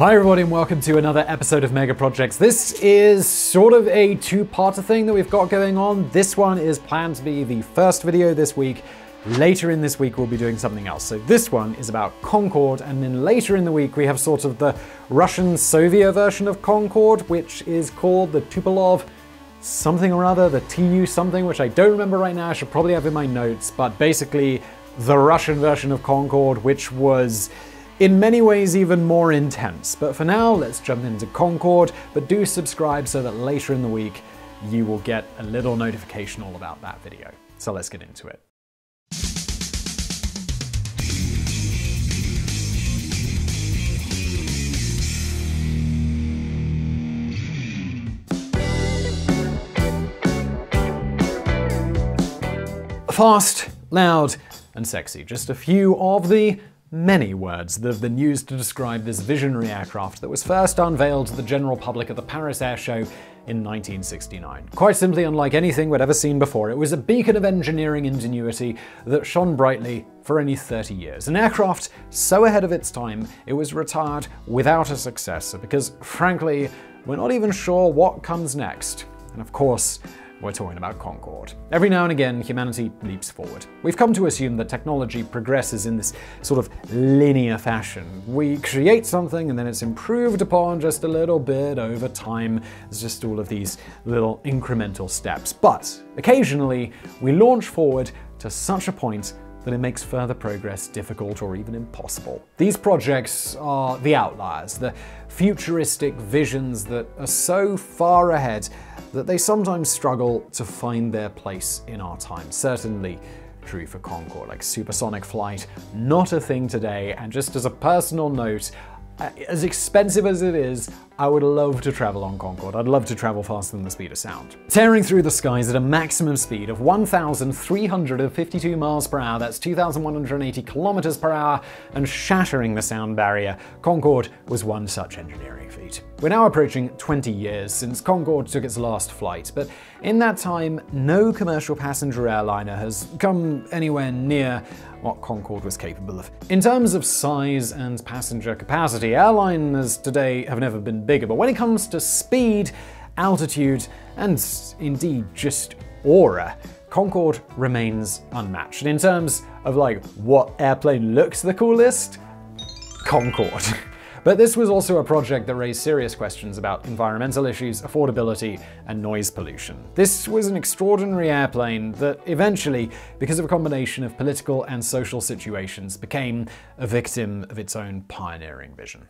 Hi everybody and welcome to another episode of Mega Projects. This is sort of a two-parter thing that we've got going on. This one is planned to be the first video this week. Later in this week we'll be doing something else. So this one is about Concorde and then later in the week we have sort of the Russian-Soviet version of Concorde which is called the Tupolev something or other, the TU something, which I don't remember right now, I should probably have in my notes, but basically the Russian version of Concorde, which was in many ways even more intense. But for now, let's jump into Concorde, but do subscribe so that later in the week you will get a little notification all about that video. So let's get into it. Fast, loud, and sexy. Just a few of the many words that have been used to describe this visionary aircraft that was first unveiled to the general public at the Paris Air Show in 1969. Quite simply unlike anything we'd ever seen before, it was a beacon of engineering ingenuity that shone brightly for only 30 years. An aircraft so ahead of its time, it was retired without a successor because, frankly, we're not even sure what comes next. And of course, we're talking about Concorde. Every now and again, humanity leaps forward. We've come to assume that technology progresses in this sort of linear fashion. We create something and then it's improved upon just a little bit over time. It's just all of these little incremental steps. But occasionally, we launch forward to such a point that it makes further progress difficult or even impossible. These projects are the outliers, the futuristic visions that are so far ahead that they sometimes struggle to find their place in our time. Certainly true for Concorde, like supersonic flight, not a thing today, and just as a personal note, uh, as expensive as it is, I would love to travel on Concorde. I'd love to travel faster than the speed of sound. Tearing through the skies at a maximum speed of 1,352 miles per hour, that's 2,180 kilometers per hour, and shattering the sound barrier, Concorde was one such engineering feat. We're now approaching 20 years since Concorde took its last flight, but in that time, no commercial passenger airliner has come anywhere near what Concorde was capable of. In terms of size and passenger capacity, airliners today have never been bigger, but when it comes to speed, altitude, and indeed just aura, Concorde remains unmatched. And in terms of like what airplane looks the coolest, Concorde. But this was also a project that raised serious questions about environmental issues, affordability, and noise pollution. This was an extraordinary airplane that eventually, because of a combination of political and social situations, became a victim of its own pioneering vision.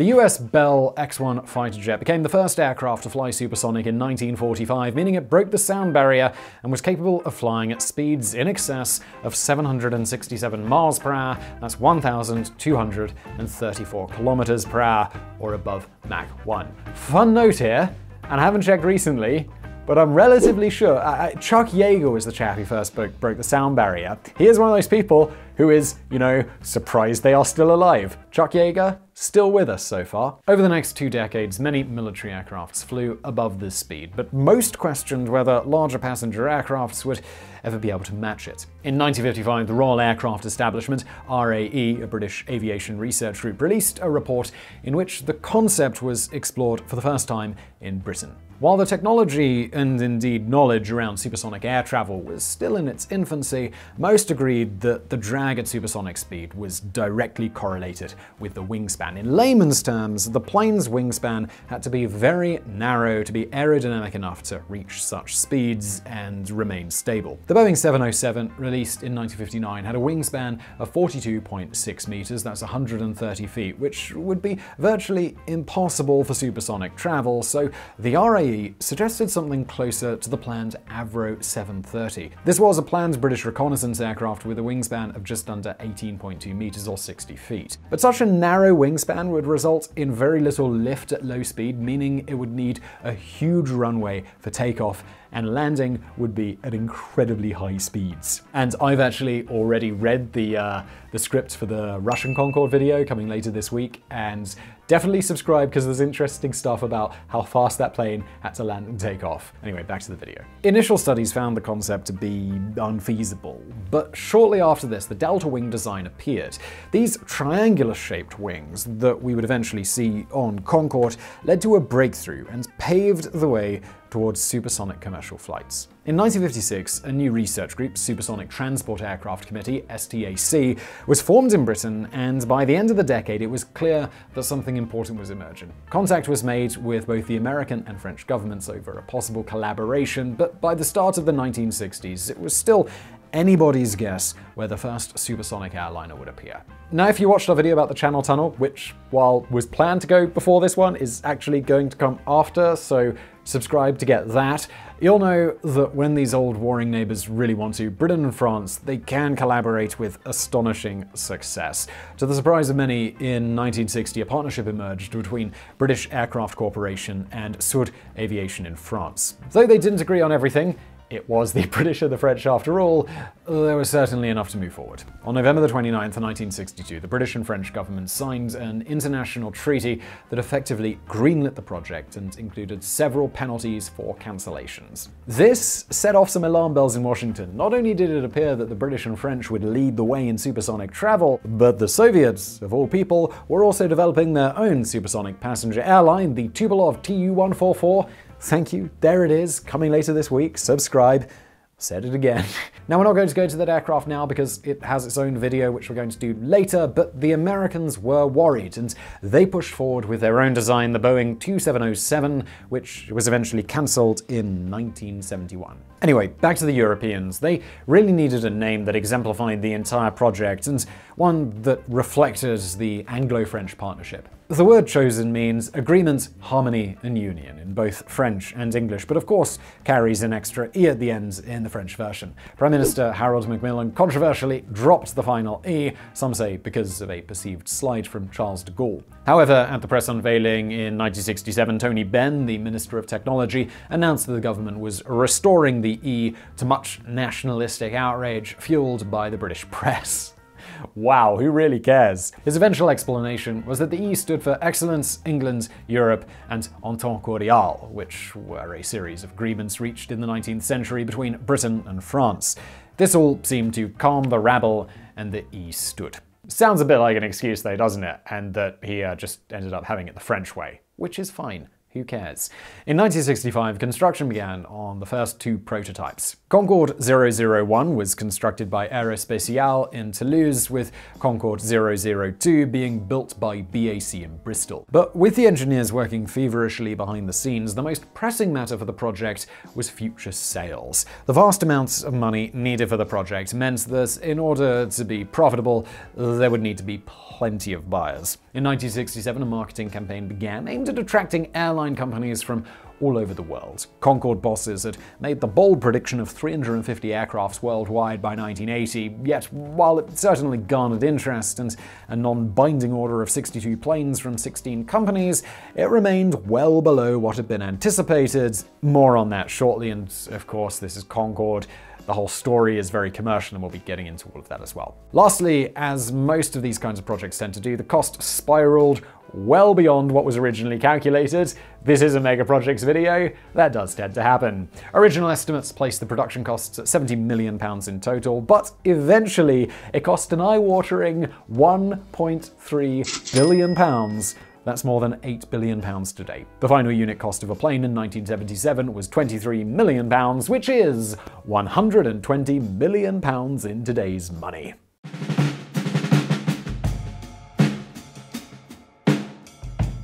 The US Bell X-1 fighter jet became the first aircraft to fly supersonic in 1945, meaning it broke the sound barrier and was capable of flying at speeds in excess of 767 miles per hour, that's 1,234 kilometers per hour, or above Mach 1. Fun note here, and I haven't checked recently, but I'm relatively sure Chuck Yeager was the chap who first broke, broke the sound barrier. He is one of those people who is, you know, surprised they are still alive. Chuck Yeager, still with us so far. Over the next two decades, many military aircrafts flew above this speed, but most questioned whether larger passenger aircrafts would ever be able to match it. In 1955, the Royal Aircraft Establishment, RAE, a British aviation research group, released a report in which the concept was explored for the first time in Britain. While the technology and indeed knowledge around supersonic air travel was still in its infancy, most agreed that the drag at supersonic speed was directly correlated with the wingspan. In layman's terms, the plane's wingspan had to be very narrow to be aerodynamic enough to reach such speeds and remain stable. The Boeing 707, released in 1959, had a wingspan of 42.6 meters, that's 130 feet, which would be virtually impossible for supersonic travel, so the RAE suggested something closer to the planned Avro 730. This was a planned British reconnaissance aircraft with a wingspan of just under 18.2 meters or 60 feet. But such a narrow wingspan would result in very little lift at low speed, meaning it would need a huge runway for takeoff and landing would be at incredibly high speeds. And I've actually already read the uh, the script for the Russian Concorde video coming later this week, and definitely subscribe because there's interesting stuff about how fast that plane had to land and take off. Anyway, back to the video. Initial studies found the concept to be unfeasible, but shortly after this, the delta wing design appeared. These triangular shaped wings that we would eventually see on Concorde led to a breakthrough and paved the way towards supersonic commercial flights. In 1956, a new research group, Supersonic Transport Aircraft Committee, STAC, was formed in Britain, and by the end of the decade, it was clear that something important was emerging. Contact was made with both the American and French governments over a possible collaboration, but by the start of the 1960s, it was still anybody's guess where the first supersonic airliner would appear. Now, if you watched our video about the Channel Tunnel, which, while was planned to go before this one, is actually going to come after, so subscribe to get that. You'll know that when these old warring neighbours really want to, Britain and France, they can collaborate with astonishing success. To the surprise of many, in 1960 a partnership emerged between British Aircraft Corporation and Sud Aviation in France. Though they didn't agree on everything, it was the British or the French after all, there was certainly enough to move forward. On November 29, 1962, the British and French governments signed an international treaty that effectively greenlit the project and included several penalties for cancellations. This set off some alarm bells in Washington. Not only did it appear that the British and French would lead the way in supersonic travel, but the Soviets, of all people, were also developing their own supersonic passenger airline, the Tupolev Tu-144, Thank you. There it is. Coming later this week. Subscribe. Said it again. now, we're not going to go to that aircraft now because it has its own video, which we're going to do later, but the Americans were worried and they pushed forward with their own design, the Boeing 2707, which was eventually cancelled in 1971. Anyway, back to the Europeans. They really needed a name that exemplified the entire project and one that reflected the Anglo French partnership. The word chosen means agreement, harmony, and union in both French and English, but of course carries an extra E at the end in the French version. Prime Minister Harold Macmillan controversially dropped the final E, some say because of a perceived slight from Charles de Gaulle. However, at the press unveiling in 1967, Tony Benn, the Minister of Technology, announced that the government was restoring the To much nationalistic outrage fueled by the British press. Wow, who really cares? His eventual explanation was that the E stood for Excellence, England, Europe, and Entente Cordiale, which were a series of agreements reached in the 19th century between Britain and France. This all seemed to calm the rabble, and the E stood. Sounds a bit like an excuse, though, doesn't it? And that he uh, just ended up having it the French way, which is fine. Who cares? In 1965, construction began on the first two prototypes. Concorde 001 was constructed by Aerospatiale in Toulouse, with Concorde 002 being built by BAC in Bristol. But with the engineers working feverishly behind the scenes, the most pressing matter for the project was future sales. The vast amounts of money needed for the project meant that in order to be profitable, there would need to be plenty of buyers. In 1967, a marketing campaign began aimed at attracting airline companies from all over the world. Concorde bosses had made the bold prediction of 350 aircrafts worldwide by 1980, yet while it certainly garnered interest and a non-binding order of 62 planes from 16 companies, it remained well below what had been anticipated. More on that shortly, and of course this is Concorde. The whole story is very commercial, and we'll be getting into all of that as well. Lastly, as most of these kinds of projects tend to do, the cost spiraled well beyond what was originally calculated. This is a mega projects video. That does tend to happen. Original estimates placed the production costs at 70 million pounds in total, but eventually it cost an eye-watering 1.3 billion pounds that's more than £8 billion today. The final unit cost of a plane in 1977 was £23 million, which is £120 million in today's money.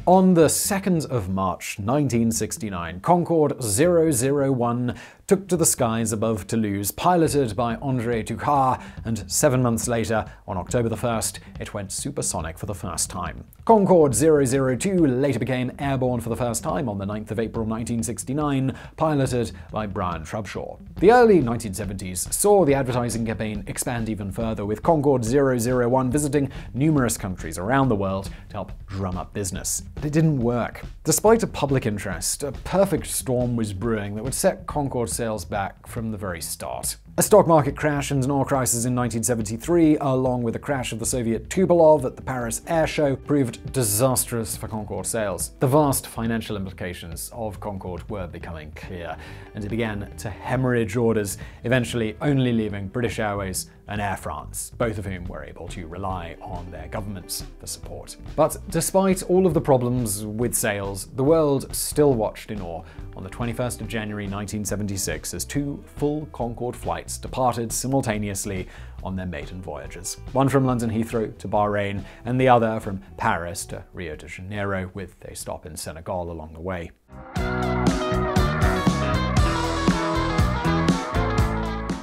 On the 2nd of March 1969, Concorde 001 took to the skies above Toulouse, piloted by André Turcat, and seven months later, on October the 1st, it went supersonic for the first time. Concorde 002 later became airborne for the first time on the 9th of April 1969, piloted by Brian Trubshaw. The early 1970s saw the advertising campaign expand even further, with Concorde 001 visiting numerous countries around the world to help drum up business. But it didn't work. Despite a public interest, a perfect storm was brewing that would set Concorde sales back from the very start. A stock market crash and an oil crisis in 1973, along with the crash of the Soviet Tupolev at the Paris Air Show, proved disastrous for Concorde sales. The vast financial implications of Concorde were becoming clear, and it began to hemorrhage orders, eventually only leaving British Airways and Air France, both of whom were able to rely on their governments for support. But despite all of the problems with sales, the world still watched in awe on the 21st of January 1976 as two full Concorde flights departed simultaneously on their maiden voyages. One from London Heathrow to Bahrain, and the other from Paris to Rio de Janeiro, with a stop in Senegal along the way.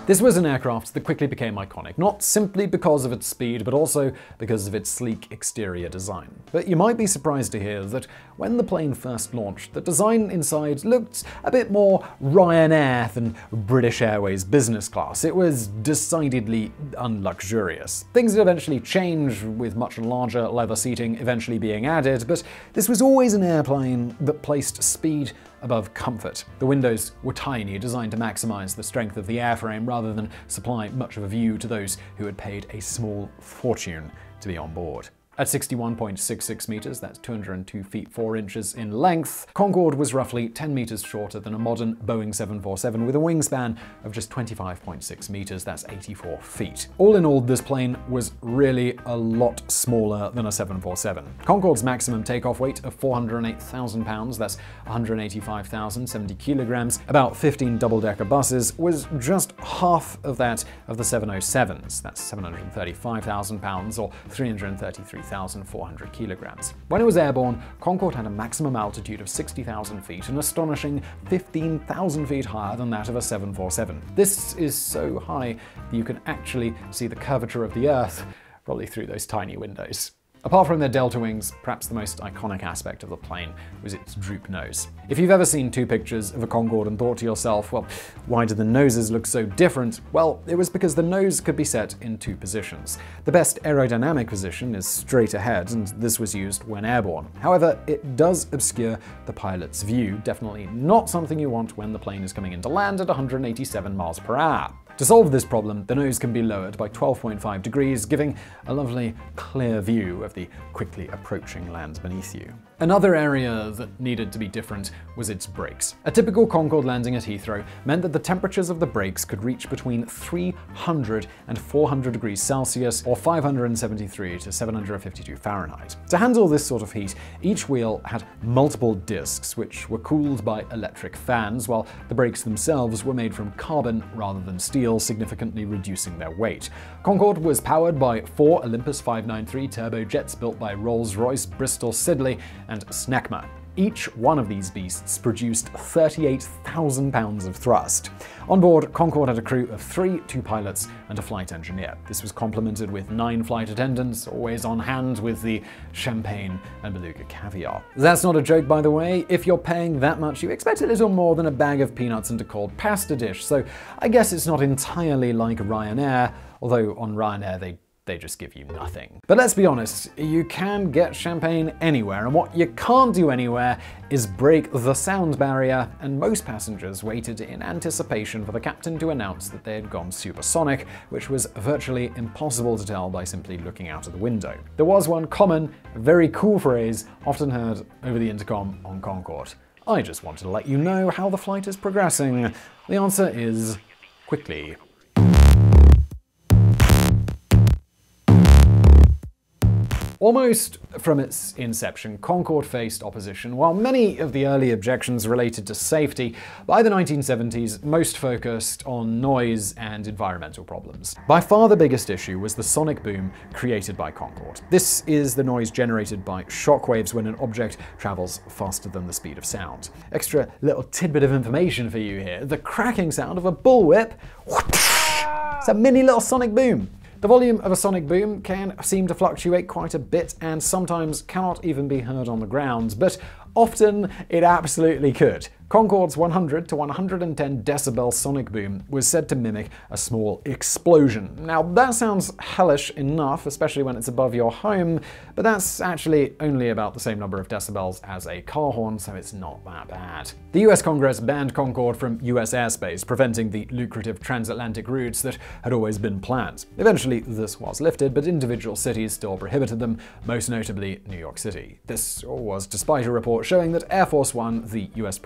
This was an aircraft that quickly became iconic, not simply because of its speed, but also because of its sleek exterior design. But you might be surprised to hear that when the plane first launched, the design inside looked a bit more Ryanair than British Airways business class. It was decidedly unluxurious. Things eventually changed, with much larger leather seating eventually being added, but this was always an airplane that placed speed above comfort. The windows were tiny, designed to maximize the strength of the airframe rather than supply much of a view to those who had paid a small fortune to be on board. At 61.66 meters, that's 202 feet 4 inches in length, Concorde was roughly 10 meters shorter than a modern Boeing 747 with a wingspan of just 25.6 meters, that's 84 feet. All in all, this plane was really a lot smaller than a 747. Concorde's maximum takeoff weight of 408,000 pounds, that's 185,070 kilograms, about 15 double-decker buses, was just half of that of the 707s, that's 735,000 pounds or 333 3,400 kilograms. When it was airborne, Concorde had a maximum altitude of 60,000 feet, an astonishing 15,000 feet higher than that of a 747. This is so high that you can actually see the curvature of the Earth, probably through those tiny windows. Apart from their delta wings, perhaps the most iconic aspect of the plane was its droop nose. If you've ever seen two pictures of a Concorde and thought to yourself, well, why do the noses look so different? Well, it was because the nose could be set in two positions. The best aerodynamic position is straight ahead, and this was used when airborne. However, it does obscure the pilot's view, definitely not something you want when the plane is coming into land at 187 miles per hour. To solve this problem, the nose can be lowered by 12.5 degrees, giving a lovely clear view of the quickly approaching land beneath you. Another area that needed to be different was its brakes. A typical Concorde landing at Heathrow meant that the temperatures of the brakes could reach between 300 and 400 degrees Celsius or 573 to 752 Fahrenheit. To handle this sort of heat, each wheel had multiple discs which were cooled by electric fans, while the brakes themselves were made from carbon rather than steel, significantly reducing their weight. Concorde was powered by four Olympus 593 turbojets built by Rolls-Royce, Bristol Siddeley, and Snecma. Each one of these beasts produced 38,000 pounds of thrust. On board, Concorde had a crew of three, two pilots, and a flight engineer. This was complemented with nine flight attendants, always on hand with the champagne and beluga caviar. That's not a joke, by the way. If you're paying that much, you expect a little more than a bag of peanuts and a cold pasta dish, so I guess it's not entirely like Ryanair, although on Ryanair they they just give you nothing. But let's be honest, you can get champagne anywhere, and what you can't do anywhere is break the sound barrier, and most passengers waited in anticipation for the captain to announce that they had gone supersonic, which was virtually impossible to tell by simply looking out of the window. There was one common, very cool phrase often heard over the intercom on Concorde. I just wanted to let you know how the flight is progressing. The answer is quickly. Almost from its inception, Concorde faced opposition. While many of the early objections related to safety, by the 1970s, most focused on noise and environmental problems. By far the biggest issue was the sonic boom created by Concorde. This is the noise generated by shockwaves when an object travels faster than the speed of sound. Extra little tidbit of information for you here. The cracking sound of a bullwhip, it's a mini little sonic boom. The volume of a sonic boom can seem to fluctuate quite a bit and sometimes cannot even be heard on the ground, but often it absolutely could. Concorde's 100 to 110 decibel sonic boom was said to mimic a small explosion. Now, that sounds hellish enough, especially when it's above your home, but that's actually only about the same number of decibels as a car horn, so it's not that bad. The US Congress banned Concorde from US airspace, preventing the lucrative transatlantic routes that had always been planned. Eventually, this was lifted, but individual cities still prohibited them, most notably New York City. This was despite a report showing that Air Force One, the US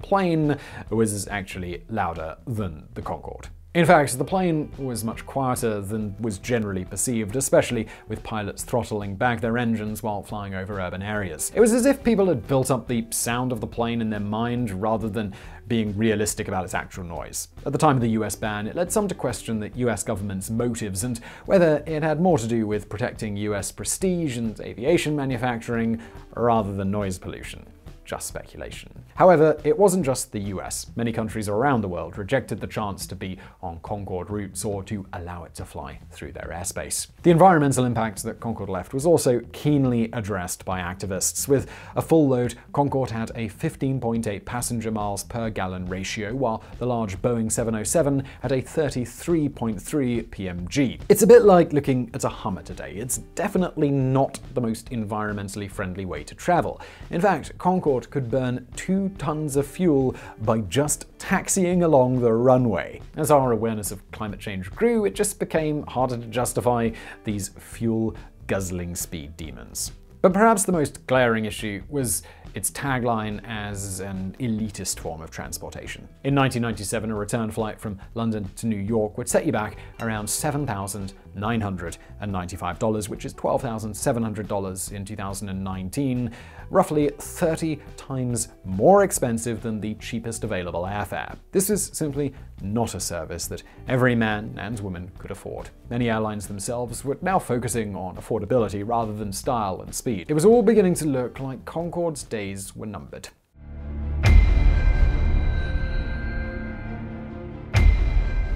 plane, was actually louder than the Concorde. In fact, the plane was much quieter than was generally perceived, especially with pilots throttling back their engines while flying over urban areas. It was as if people had built up the sound of the plane in their mind rather than being realistic about its actual noise. At the time of the US ban, it led some to question the US government's motives and whether it had more to do with protecting US prestige and aviation manufacturing rather than noise pollution just speculation. However, it wasn't just the US. Many countries around the world rejected the chance to be on Concorde routes or to allow it to fly through their airspace. The environmental impact that Concorde left was also keenly addressed by activists. With a full load, Concorde had a 15.8 passenger miles per gallon ratio, while the large Boeing 707 had a 33.3 PMG. It's a bit like looking at a Hummer today. It's definitely not the most environmentally friendly way to travel. In fact, Concorde could burn two tons of fuel by just taxiing along the runway. As our awareness of climate change grew, it just became harder to justify these fuel guzzling speed demons. But perhaps the most glaring issue was its tagline as an elitist form of transportation. In 1997, a return flight from London to New York would set you back around $7,995, which is $12,700 in 2019, roughly 30 times more expensive than the cheapest available airfare. This is simply not a service that every man and woman could afford. Many airlines themselves were now focusing on affordability rather than style and speed. It was all beginning to look like Concorde's days were numbered.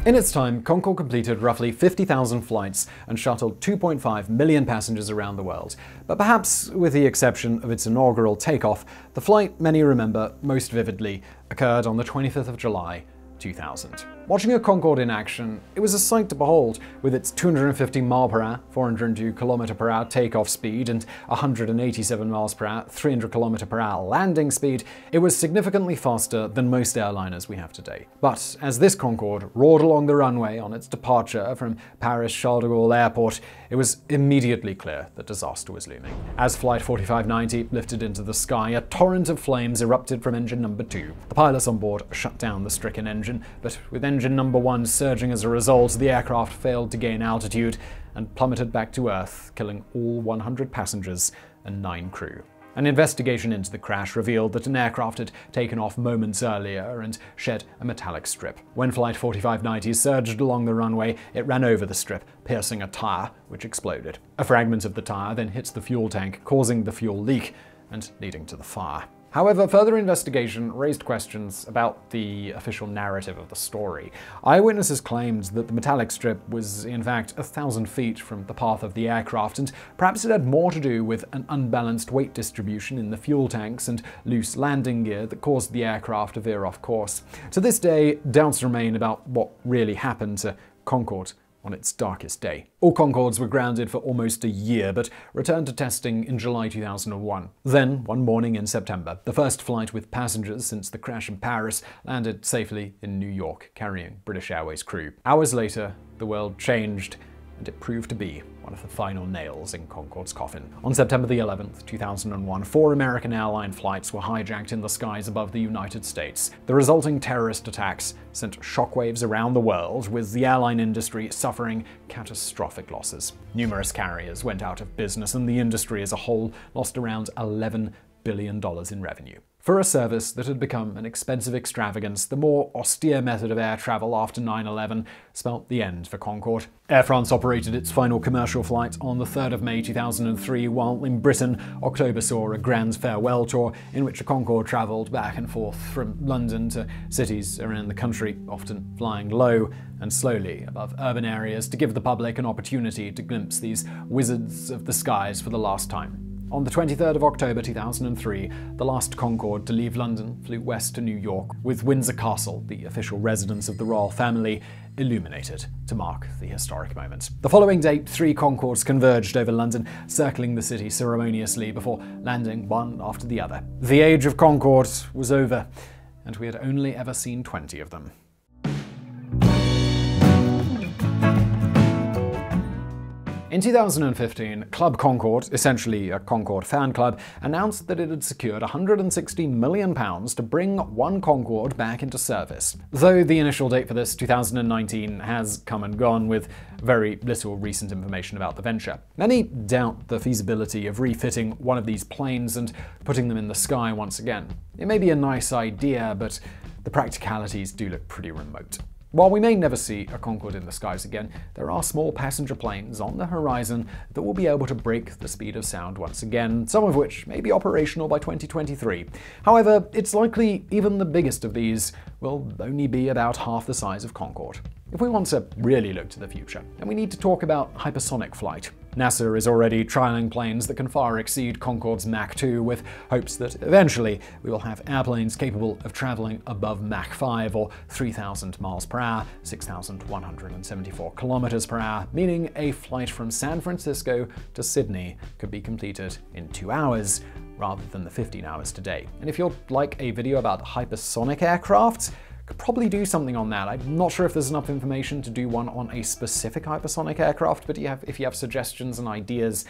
In its time, Concorde completed roughly 50,000 flights and shuttled 2.5 million passengers around the world. But perhaps, with the exception of its inaugural takeoff, the flight many remember most vividly occurred on the 25th of July, 2000. Watching a Concorde in action, it was a sight to behold, with its 250 mph, per 402 km per hour takeoff speed and 187 miles per hour, 300 km per hour landing speed. It was significantly faster than most airliners we have today. But as this Concorde roared along the runway on its departure from Paris Charles de Gaulle Airport, it was immediately clear that disaster was looming. As Flight 4590 lifted into the sky, a torrent of flames erupted from engine number two. The pilots on board shut down the stricken engine, but with engine engine number one surging as a result, the aircraft failed to gain altitude and plummeted back to Earth, killing all 100 passengers and nine crew. An investigation into the crash revealed that an aircraft had taken off moments earlier and shed a metallic strip. When Flight 4590 surged along the runway, it ran over the strip, piercing a tire, which exploded. A fragment of the tire then hit the fuel tank, causing the fuel leak and leading to the fire. However, further investigation raised questions about the official narrative of the story. Eyewitnesses claimed that the metallic strip was, in fact, a thousand feet from the path of the aircraft, and perhaps it had more to do with an unbalanced weight distribution in the fuel tanks and loose landing gear that caused the aircraft to veer off course. To this day, doubts remain about what really happened to Concorde on its darkest day. All Concordes were grounded for almost a year, but returned to testing in July 2001. Then, one morning in September, the first flight with passengers since the crash in Paris landed safely in New York, carrying British Airways crew. Hours later, the world changed, and it proved to be one of the final nails in Concorde's coffin. On September the 11th, 2001, four American airline flights were hijacked in the skies above the United States. The resulting terrorist attacks sent shockwaves around the world, with the airline industry suffering catastrophic losses. Numerous carriers went out of business, and the industry as a whole lost around $11 billion in revenue. For a service that had become an expensive extravagance, the more austere method of air travel after 9 11 spelt the end for Concorde. Air France operated its final commercial flight on the 3rd of May 2003, while in Britain, October saw a grand farewell tour in which a Concorde travelled back and forth from London to cities around the country, often flying low and slowly above urban areas to give the public an opportunity to glimpse these wizards of the skies for the last time. On the 23rd of October 2003, the last Concorde to leave London flew west to New York, with Windsor Castle, the official residence of the royal family, illuminated to mark the historic moment. The following day, three Concordes converged over London, circling the city ceremoniously before landing one after the other. The age of Concorde was over, and we had only ever seen 20 of them. In 2015, Club Concorde, essentially a Concorde fan club, announced that it had secured £160 million to bring one Concorde back into service. Though the initial date for this, 2019, has come and gone with very little recent information about the venture. Many doubt the feasibility of refitting one of these planes and putting them in the sky once again. It may be a nice idea, but the practicalities do look pretty remote. While we may never see a Concorde in the skies again, there are small passenger planes on the horizon that will be able to break the speed of sound once again, some of which may be operational by 2023. However, it's likely even the biggest of these will only be about half the size of Concorde. If we want to really look to the future, then we need to talk about hypersonic flight. NASA is already trialing planes that can far exceed Concorde's Mach 2 with hopes that eventually we will have airplanes capable of traveling above Mach 5 or 3,000 miles per hour, 6,174 kilometers per hour, meaning a flight from San Francisco to Sydney could be completed in two hours rather than the 15 hours today. And if you'd like a video about hypersonic aircraft, could probably do something on that. I'm not sure if there's enough information to do one on a specific hypersonic aircraft, but if you have suggestions and ideas,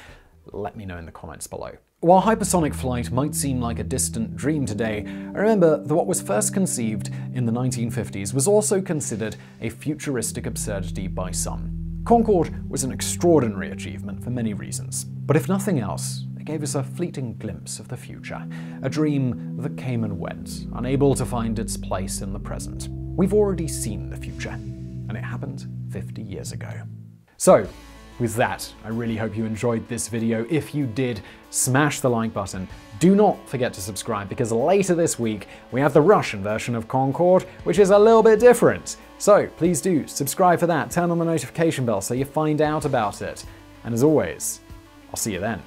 let me know in the comments below. While hypersonic flight might seem like a distant dream today, remember that what was first conceived in the 1950s was also considered a futuristic absurdity by some. Concorde was an extraordinary achievement for many reasons, but if nothing else, gave us a fleeting glimpse of the future, a dream that came and went, unable to find its place in the present. We've already seen the future, and it happened 50 years ago. So, with that, I really hope you enjoyed this video. If you did, smash the like button. Do not forget to subscribe because later this week we have the Russian version of Concorde, which is a little bit different. So please do subscribe for that, turn on the notification bell so you find out about it. And as always, I'll see you then.